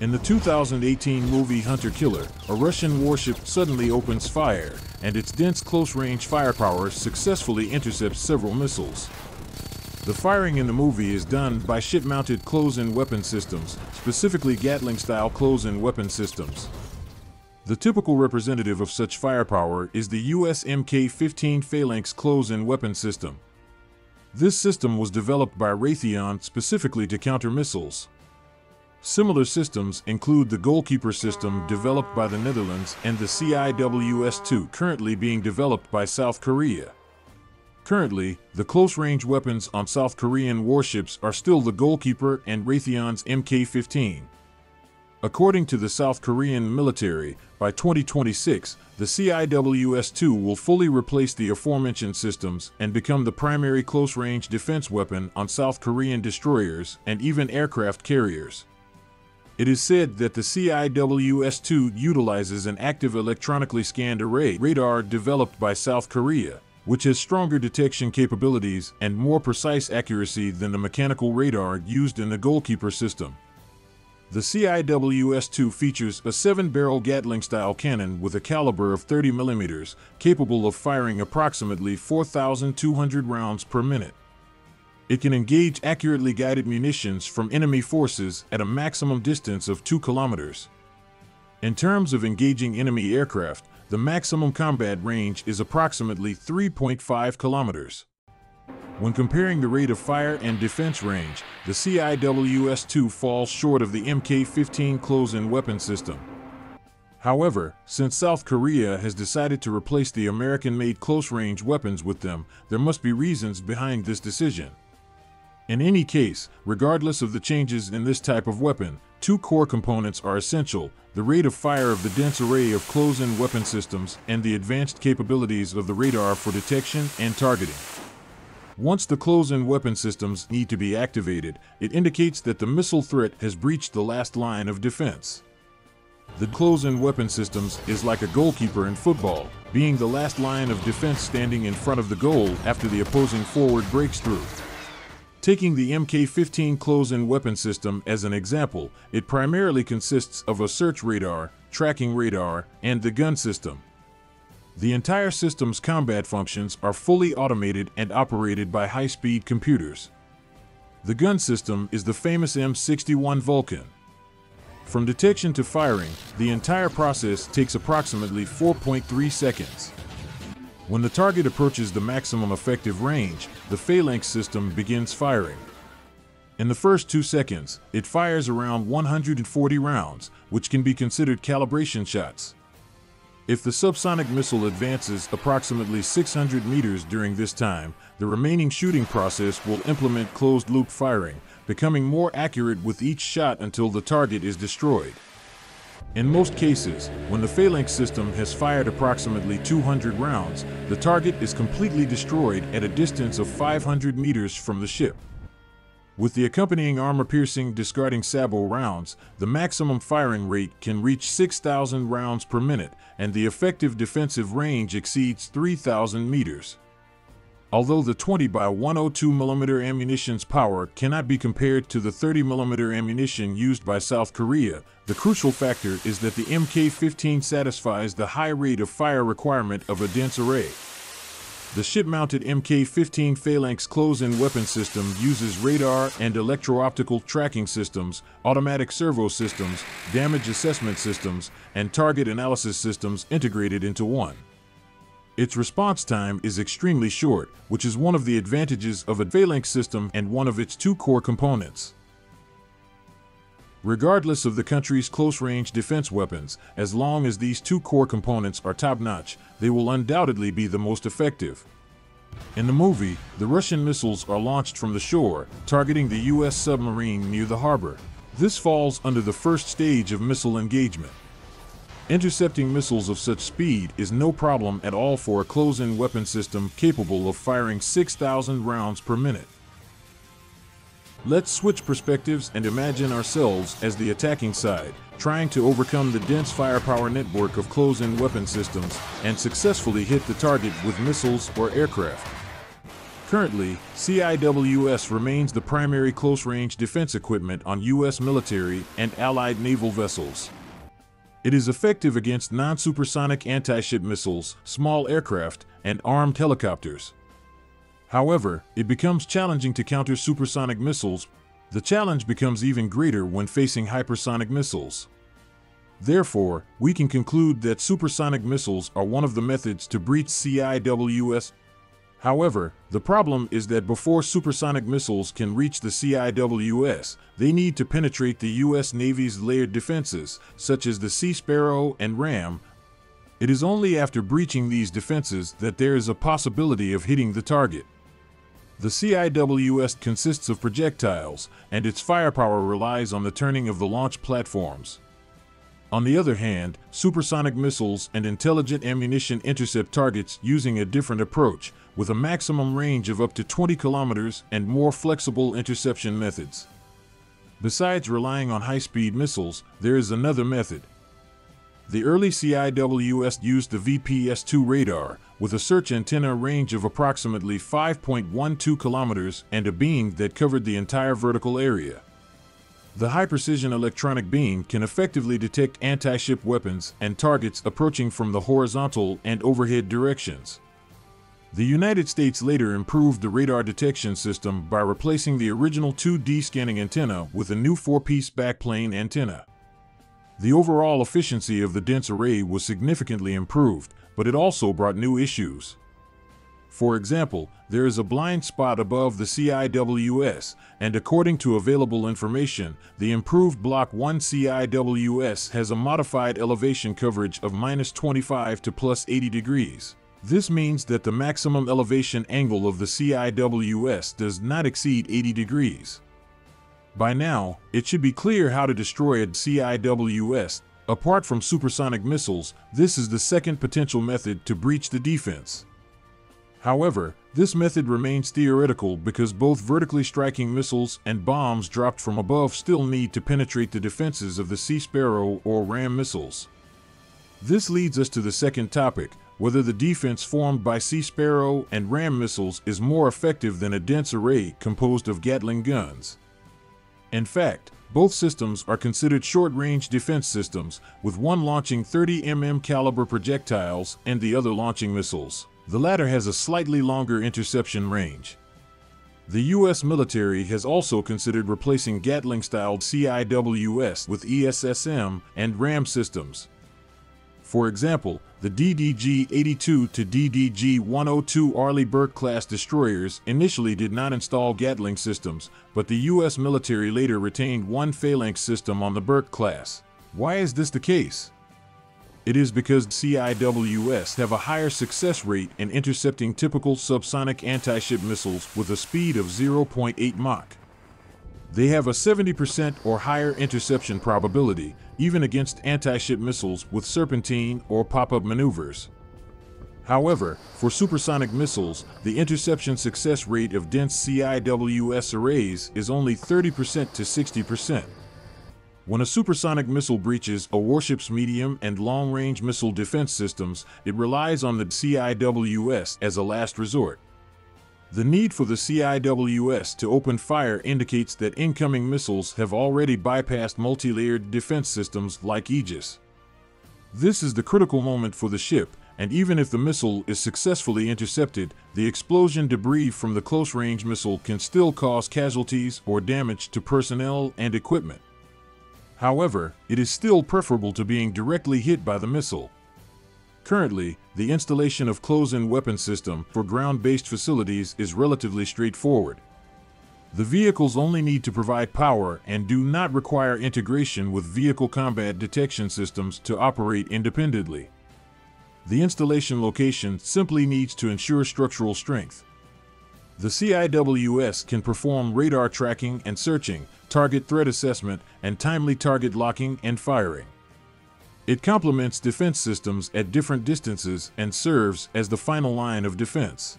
In the 2018 movie Hunter Killer, a Russian warship suddenly opens fire, and its dense close range firepower successfully intercepts several missiles. The firing in the movie is done by ship mounted close in weapon systems, specifically Gatling style close in weapon systems. The typical representative of such firepower is the US Mk 15 Phalanx close in weapon system. This system was developed by Raytheon specifically to counter missiles. Similar systems include the Goalkeeper system developed by the Netherlands and the CIWS-2 currently being developed by South Korea. Currently, the close-range weapons on South Korean warships are still the Goalkeeper and Raytheon's Mk-15. According to the South Korean military, by 2026, the CIWS-2 will fully replace the aforementioned systems and become the primary close-range defense weapon on South Korean destroyers and even aircraft carriers. It is said that the CIWS-2 utilizes an active electronically scanned array radar developed by South Korea, which has stronger detection capabilities and more precise accuracy than the mechanical radar used in the Goalkeeper system. The CIWS-2 features a 7-barrel Gatling-style cannon with a caliber of 30 mm, capable of firing approximately 4,200 rounds per minute. It can engage accurately guided munitions from enemy forces at a maximum distance of 2 kilometers. In terms of engaging enemy aircraft, the maximum combat range is approximately 3.5 kilometers. When comparing the rate of fire and defense range, the CIWS-2 falls short of the Mk-15 close-in weapon system. However, since South Korea has decided to replace the American-made close-range weapons with them, there must be reasons behind this decision. In any case, regardless of the changes in this type of weapon, two core components are essential, the rate of fire of the dense array of close-in weapon systems and the advanced capabilities of the radar for detection and targeting. Once the close-in weapon systems need to be activated, it indicates that the missile threat has breached the last line of defense. The close-in weapon systems is like a goalkeeper in football, being the last line of defense standing in front of the goal after the opposing forward breaks through. Taking the Mk-15 close-in weapon system as an example, it primarily consists of a search radar, tracking radar, and the gun system. The entire system's combat functions are fully automated and operated by high-speed computers. The gun system is the famous M61 Vulcan. From detection to firing, the entire process takes approximately 4.3 seconds. When the target approaches the maximum effective range, the phalanx system begins firing. In the first two seconds, it fires around 140 rounds, which can be considered calibration shots. If the subsonic missile advances approximately 600 meters during this time, the remaining shooting process will implement closed-loop firing, becoming more accurate with each shot until the target is destroyed. In most cases, when the phalanx system has fired approximately 200 rounds, the target is completely destroyed at a distance of 500 meters from the ship. With the accompanying armor-piercing discarding sabot rounds, the maximum firing rate can reach 6,000 rounds per minute, and the effective defensive range exceeds 3,000 meters. Although the 20 by 102mm ammunition's power cannot be compared to the 30mm ammunition used by South Korea, the crucial factor is that the Mk-15 satisfies the high rate of fire requirement of a dense array. The ship-mounted Mk-15 Phalanx close-in weapon system uses radar and electro-optical tracking systems, automatic servo systems, damage assessment systems, and target analysis systems integrated into one. Its response time is extremely short, which is one of the advantages of a phalanx system and one of its two core components. Regardless of the country's close-range defense weapons, as long as these two core components are top-notch, they will undoubtedly be the most effective. In the movie, the Russian missiles are launched from the shore, targeting the U.S. submarine near the harbor. This falls under the first stage of missile engagement. Intercepting missiles of such speed is no problem at all for a close-in weapon system capable of firing 6,000 rounds per minute. Let's switch perspectives and imagine ourselves as the attacking side, trying to overcome the dense firepower network of close-in weapon systems and successfully hit the target with missiles or aircraft. Currently, CIWS remains the primary close range defense equipment on U.S. military and Allied naval vessels. It is effective against non supersonic anti ship missiles, small aircraft, and armed helicopters. However, it becomes challenging to counter supersonic missiles. The challenge becomes even greater when facing hypersonic missiles. Therefore, we can conclude that supersonic missiles are one of the methods to breach CIWS However, the problem is that before supersonic missiles can reach the CIWS, they need to penetrate the U.S. Navy's layered defenses, such as the Sea Sparrow and RAM. It is only after breaching these defenses that there is a possibility of hitting the target. The CIWS consists of projectiles, and its firepower relies on the turning of the launch platforms. On the other hand, supersonic missiles and intelligent ammunition intercept targets using a different approach, with a maximum range of up to 20 kilometers and more flexible interception methods. Besides relying on high speed missiles, there is another method. The early CIWS used the VPS 2 radar, with a search antenna range of approximately 5.12 kilometers and a beam that covered the entire vertical area. The high precision electronic beam can effectively detect anti ship weapons and targets approaching from the horizontal and overhead directions. The United States later improved the radar detection system by replacing the original 2D scanning antenna with a new four piece backplane antenna. The overall efficiency of the dense array was significantly improved, but it also brought new issues. For example, there is a blind spot above the CIWS, and according to available information, the improved Block 1 CIWS has a modified elevation coverage of minus 25 to plus 80 degrees. This means that the maximum elevation angle of the CIWS does not exceed 80 degrees. By now, it should be clear how to destroy a CIWS. Apart from supersonic missiles, this is the second potential method to breach the defense. However, this method remains theoretical because both vertically striking missiles and bombs dropped from above still need to penetrate the defenses of the Sea Sparrow or RAM missiles. This leads us to the second topic whether the defense formed by Sea Sparrow and RAM missiles is more effective than a dense array composed of Gatling guns. In fact, both systems are considered short-range defense systems, with one launching 30 mm caliber projectiles and the other launching missiles. The latter has a slightly longer interception range. The U.S. military has also considered replacing Gatling-styled CIWS with ESSM and RAM systems. For example, the DDG-82 to DDG-102 Arleigh Burke-class destroyers initially did not install Gatling systems, but the U.S. military later retained one phalanx system on the Burke class. Why is this the case? It is because CIWS have a higher success rate in intercepting typical subsonic anti-ship missiles with a speed of 0.8 Mach. They have a 70% or higher interception probability, even against anti-ship missiles with serpentine or pop-up maneuvers. However, for supersonic missiles, the interception success rate of dense CIWS arrays is only 30% to 60%. When a supersonic missile breaches a warship's medium and long range missile defense systems, it relies on the CIWS as a last resort. The need for the CIWS to open fire indicates that incoming missiles have already bypassed multi layered defense systems like Aegis. This is the critical moment for the ship, and even if the missile is successfully intercepted, the explosion debris from the close range missile can still cause casualties or damage to personnel and equipment. However, it is still preferable to being directly hit by the missile. Currently, the installation of close-in weapon system for ground-based facilities is relatively straightforward. The vehicles only need to provide power and do not require integration with vehicle combat detection systems to operate independently. The installation location simply needs to ensure structural strength. The CIWS can perform radar tracking and searching, target threat assessment, and timely target locking and firing. It complements defense systems at different distances and serves as the final line of defense.